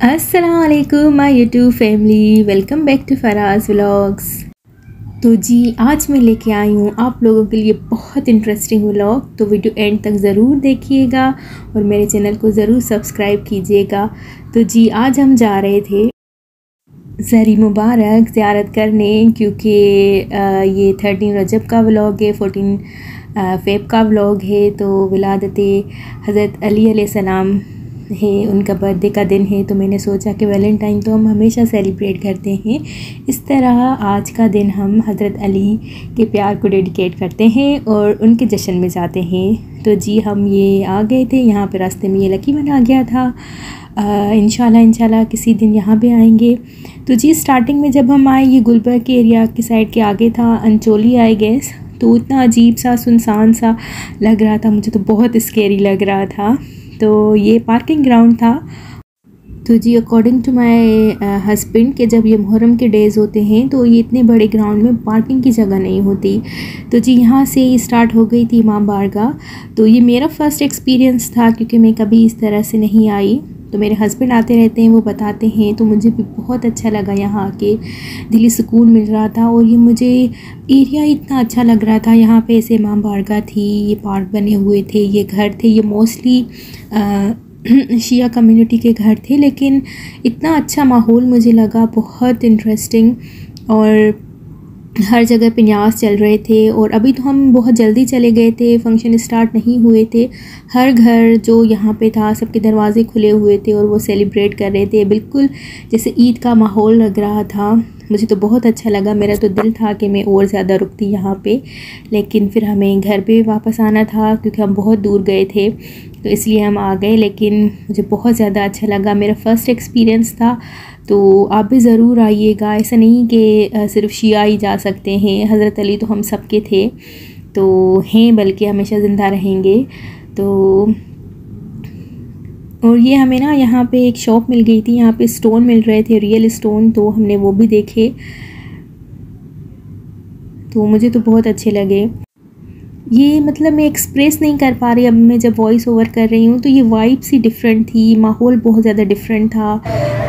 असलकुम my YouTube family welcome back to Faraz vlogs तो जी, आज मैं लेके आई हूँ आप लोगों के लिए बहुत इंटरेस्टिंग व्लॉग तो वीडियो एंड तक ज़रूर देखिएगा और मेरे चैनल को ज़रूर सब्सक्राइब कीजिएगा। तो जी, आज हम जा रहे थे जरी मुबारक ज़्यारत करने, क्योंकि ये थर्टीन रजब का व्लॉग है फ़ोटीन फेब का व्लॉग है। तो विलादत हज़रत अली सलाम है, उनका बर्थडे का दिन है तो मैंने सोचा कि वैलेंटाइन तो हम हमेशा सेलिब्रेट करते हैं। इस तरह आज का दिन हम हज़रत अली के प्यार को डेडिकेट करते हैं और उनके जश्न में जाते हैं। तो जी, हम ये आ गए थे, यहाँ पर रास्ते में ये लकी बन गया था। इन इंशाल्लाह किसी दिन यहाँ पे आएँगे। तो जी स्टार्टिंग में जब हम आए, ये गुलबर्ग के एरिया की साइड के आगे था, अंचोली आए गैस तो इतना अजीब सा, सुनसान सा लग रहा था, मुझे तो बहुत स्केरी लग रहा था। तो ये पार्किंग ग्राउंड था। तो जी अकॉर्डिंग टू माय हस्बैंड के जब ये मुहर्रम के डेज़ होते हैं तो ये इतने बड़े ग्राउंड में पार्किंग की जगह नहीं होती। तो जी, यहाँ से ही स्टार्ट हो गई थी इमाम बारगाह। तो ये मेरा फ़र्स्ट एक्सपीरियंस था, क्योंकि मैं कभी इस तरह से नहीं आई। तो मेरे हस्बैंड आते रहते हैं, वो बताते हैं तो मुझे भी बहुत अच्छा लगा यहाँ आके दिली सुकून मिल रहा था और ये मुझे एरिया इतना अच्छा लग रहा था। यहाँ पे ऐसे इमाम बारगाह थी, ये पार्क बने हुए थे, ये घर थे, ये मोस्टली शिया कम्युनिटी के घर थे, लेकिन इतना अच्छा माहौल मुझे लगा, बहुत इंटरेस्टिंग और हर जगह पे न्यास चल रहे थे और अभी तो हम बहुत जल्दी चले गए थे फ़ंक्शन स्टार्ट नहीं हुए थे। हर घर जो यहाँ पे था, सबके दरवाज़े खुले हुए थे और वो सेलिब्रेट कर रहे थे। बिल्कुल जैसे ईद का माहौल लग रहा था। मुझे तो बहुत अच्छा लगा। मेरा तो दिल था कि मैं और ज़्यादा रुकती यहाँ पे। लेकिन फिर हमें घर पे वापस आना था क्योंकि हम बहुत दूर गए थे। तो इसलिए हम आ गए, लेकिन मुझे बहुत ज़्यादा अच्छा लगा। मेरा फ़र्स्ट एक्सपीरियंस था। तो आप भी ज़रूर आइएगा। ऐसा नहीं कि सिर्फ़ शिया ही जा सकते हैं। हज़रत अली तो हम सब के थे। तो हैं, बल्कि हमेशा ज़िंदा रहेंगे। तो और ये हमें ना यहाँ पे एक शॉप मिल गई थी। यहाँ पे स्टोन मिल रहे थे, रियल स्टोन तो हमने वो भी देखे। तो मुझे तो बहुत अच्छे लगे। ये मतलब मैं एक्सप्रेस नहीं कर पा रही, अब मैं जब वॉइस ओवर कर रही हूँ तो ये वाइब्स ही डिफरेंट थी, माहौल बहुत ज़्यादा डिफरेंट था।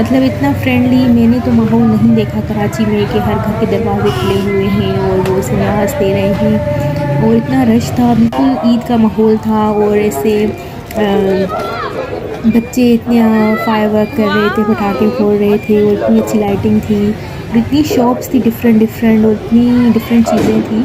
मतलब इतना फ्रेंडली मैंने तो माहौल नहीं देखा कराची में कि हर घर के दरवाजे खुले हुए हैं और वो सियास दे रहे हैं। और इतना रश था, बिल्कुल ईद का माहौल था और ऐसे बच्चे इतने फायर वर्क कर रहे थे, पटाखे फोड़ रहे थे और इतनी अच्छी लाइटिंग थी। इतनी शॉप्स थी डिफरेंट डिफरेंट और इतनी डिफरेंट चीज़ें थी।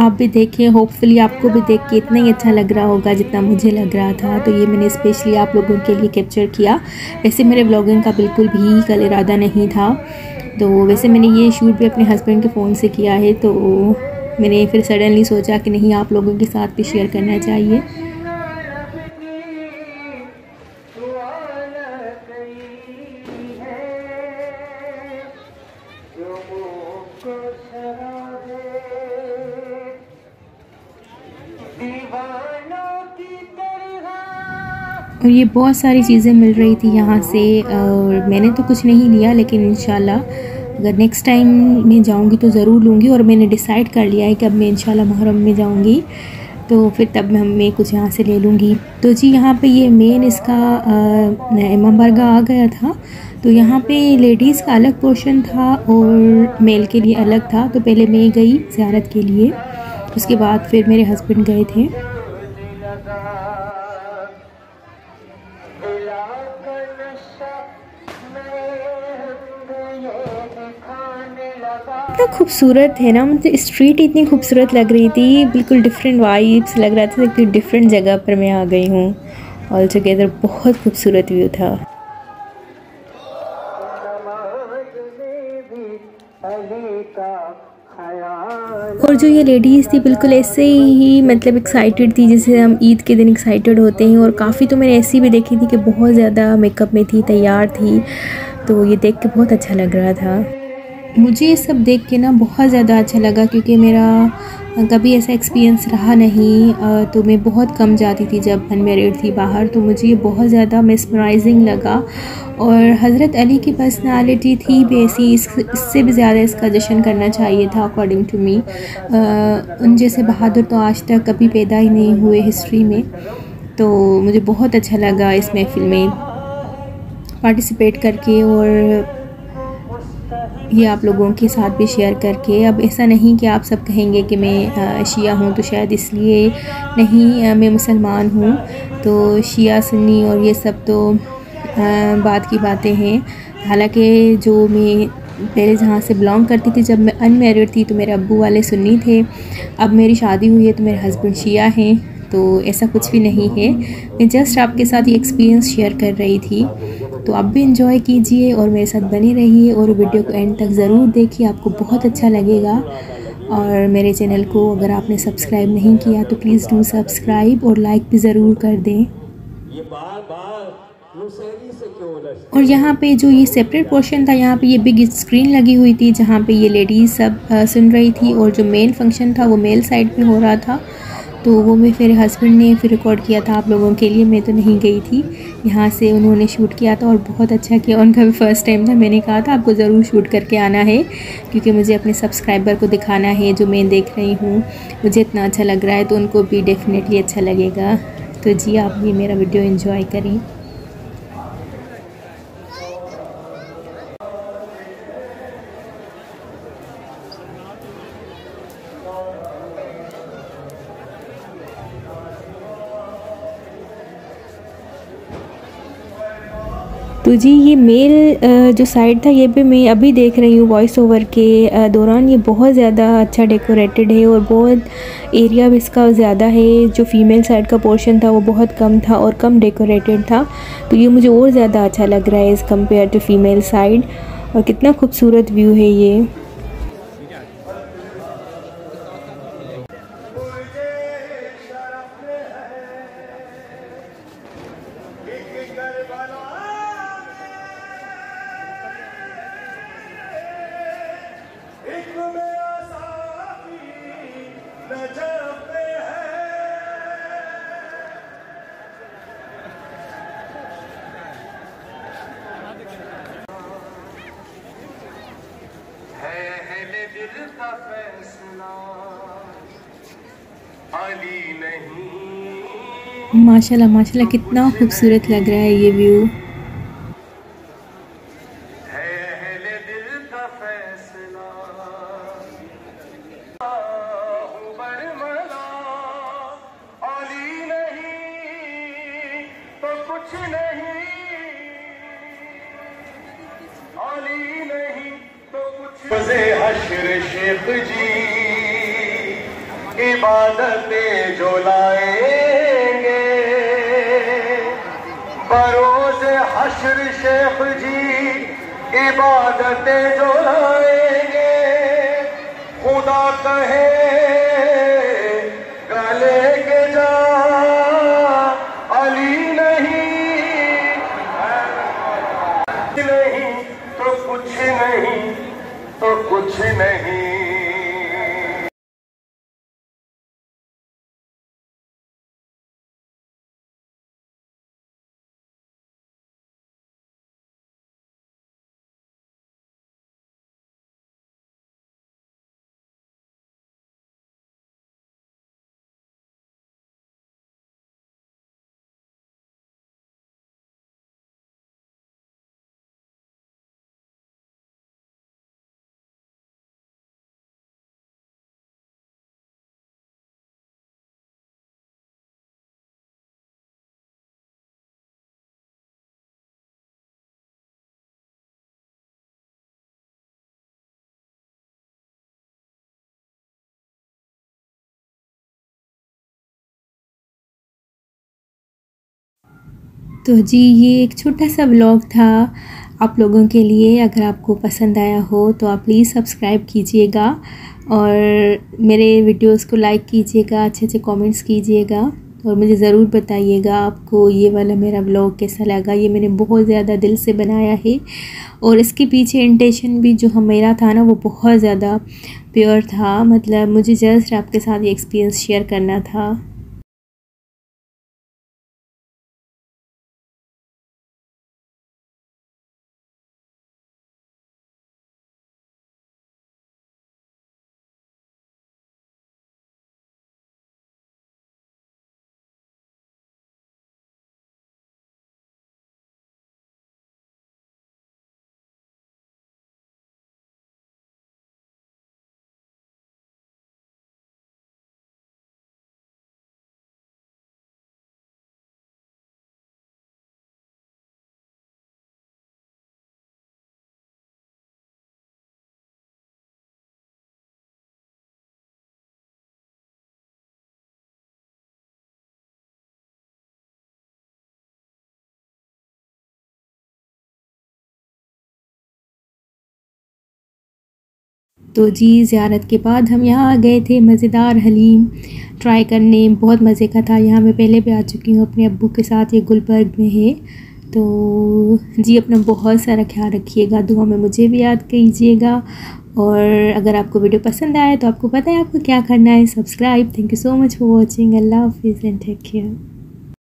आप भी देखें होपफुली आपको भी देख के इतना ही अच्छा लग रहा होगा जितना मुझे लग रहा था। तो ये मैंने स्पेशली आप लोगों के लिए कैप्चर किया। वैसे मेरे ब्लॉगिंग का बिल्कुल भी कल इरादा नहीं था। तो वैसे मैंने ये शूट भी अपने हस्बैंड के फ़ोन से किया है तो मैंने फिर सडनली सोचा कि नहीं, आप लोगों के साथ भी शेयर करना चाहिए। और ये बहुत सारी चीज़ें मिल रही थी यहाँ से, और मैंने तो कुछ नहीं लिया, लेकिन इन अगर नेक्स्ट टाइम मैं जाऊँगी तो ज़रूर लूँगी, और मैंने डिसाइड कर लिया है कि अब मैं इन मुहर्रम में जाऊँगी तो फिर तब मैं मैं कुछ यहाँ से ले लूँगी। तो जी, यहाँ पे ये मेन इसका इमाम बारगा आ गया था। तो यहाँ पे लेडीज़ का अलग पोर्शन था, और मेल के लिए अलग था। तो पहले मैं गई ज़्यारत के लिए, उसके बाद फिर मेरे हस्बैंड गए थे। खूबसूरत है ना? मतलब स्ट्रीट इतनी खूबसूरत लग रही थी, बिल्कुल डिफरेंट वाइब्स लग रहा था कि डिफरेंट जगह पर मैं आ गई हूँ। ऑल टुगेदर बहुत खूबसूरत व्यू था। और जो ये लेडीज़ थी, बिल्कुल ऐसे ही मतलब एक्साइटेड थी, जैसे हम ईद के दिन एक्साइटेड होते हैं। और काफ़ी तो मैंने ऐसी भी देखी थी कि बहुत ज़्यादा मेकअप में थी, तैयार थी तो ये देख के बहुत अच्छा लग रहा था। मुझे ये सब देख के ना बहुत ज़्यादा अच्छा लगा क्योंकि मेरा कभी ऐसा एक्सपीरियंस रहा नहीं तो मैं बहुत कम जाती थी जब अनमेरिड थी बाहर तो मुझे ये बहुत ज़्यादा मिसमराइजिंग लगा। और हज़रत अली की पर्सनालिटी थी भी ऐसी इस, इससे भी ज़्यादा इसका जश्न करना चाहिए था अकॉर्डिंग टू मी उन जैसे बहादुर तो आज तक कभी पैदा ही नहीं हुए हिस्ट्री में तो मुझे बहुत अच्छा लगा इस महफिल में पार्टिसिपेट करके और ये आप लोगों के साथ भी शेयर करके, अब ऐसा नहीं कि आप सब कहेंगे कि मैं शिया हूँ तो शायद इसलिए नहीं मैं मुसलमान हूँ। तो शिया, सुन्नी और ये सब तो बात की बातें हैं। हालाँकि जो मैं पहले जहाँ से बिलोंग करती थी, जब मैं अनमेरिड थी तो मेरे अब्बू वाले सुन्नी थे। अब मेरी शादी हुई है तो मेरे हस्बैंड शिया हैं। तो ऐसा कुछ भी नहीं है। मैं जस्ट आपके साथ ये एक्सपीरियंस शेयर कर रही थी। तो आप भी इंजॉय कीजिए और मेरे साथ बने रहिए और वीडियो को एंड तक ज़रूर देखिए। आपको बहुत अच्छा लगेगा। और मेरे चैनल को अगर आपने सब्सक्राइब नहीं किया तो प्लीज़ डू सब्सक्राइब और लाइक भी ज़रूर कर दें। और यहाँ पे जो ये सेपरेट पोर्शन था, यहाँ पे ये बिग स्क्रीन लगी हुई थी जहाँ पे ये लेडीज़ सब सुन रही थी और जो मेन फ़ंक्शन था वो मेल साइड पे हो रहा था। तो वो मैं फिर हस्बैंड ने फिर रिकॉर्ड किया था आप लोगों के लिए। मैं तो नहीं गई थी। यहाँ से उन्होंने शूट किया था और बहुत अच्छा किया। उनका भी फ़र्स्ट टाइम था। मैंने कहा था, आपको ज़रूर शूट करके आना है, क्योंकि मुझे अपने सब्सक्राइबर को दिखाना है जो मैं देख रही हूँ। मुझे इतना अच्छा लग रहा है तो उनको भी डेफ़िनेटली अच्छा लगेगा। तो जी, आप भी मेरा वीडियो इन्जॉय करें। तो जी, ये मेल जो साइड था, ये भी मैं अभी देख रही हूँ वॉइस ओवर के दौरान। ये बहुत ज़्यादा अच्छा डेकोरेटेड है और बहुत एरिया भी इसका ज़्यादा है। जो फीमेल साइड का पोर्शन था, वो बहुत कम था और कम डेकोरेटेड था। तो ये मुझे और ज़्यादा अच्छा लग रहा है as compare to female side और कितना खूबसूरत व्यू है ये। माशाल्लाह माशाल्लाह कितना खूबसूरत लग रहा है ये व्यू तो कुछ नहीं। हशर शेख जी। इबादतें जो लाएँगे। बरोज हशर शेख जी, इबादतें जो लाएँगे। खुदा कहे, गले के जा, अली नहीं। नहीं तो कुछ नहीं तो कुछ नहीं। तो जी, ये एक छोटा सा ब्लॉग था आप लोगों के लिए। अगर आपको पसंद आया हो तो आप प्लीज़ सब्सक्राइब कीजिएगा और मेरे वीडियोस को लाइक कीजिएगा अच्छे अच्छे कमेंट्स कीजिएगा और मुझे ज़रूर बताइएगा आपको ये वाला मेरा ब्लॉग कैसा लगा। ये मैंने बहुत ज़्यादा दिल से बनाया है और इसके पीछे इंटेंशन भी जो हम मेरा था ना, वो बहुत ज़्यादा प्योर था। मतलब मुझे जस्ट आपके साथ ये एक्सपीरियंस शेयर करना था। तो जी, ज़्यारत के बाद हम यहाँ आ गए थे मज़ेदार हलीम। ट्राई करने बहुत मज़े का था। यहाँ मैं पहले भी आ चुकी हूँ अपने अबू के साथ, ये गुलबर्ग में है। तो जी, अपना बहुत सारा ख्याल रखिएगा। दुआ में मुझे भी याद कीजिएगा। और अगर आपको वीडियो पसंद आए तो आपको पता है आपको क्या करना है। Subscribe thank you so much for watching अल्लाह हाफिज़ एंड टेक केयर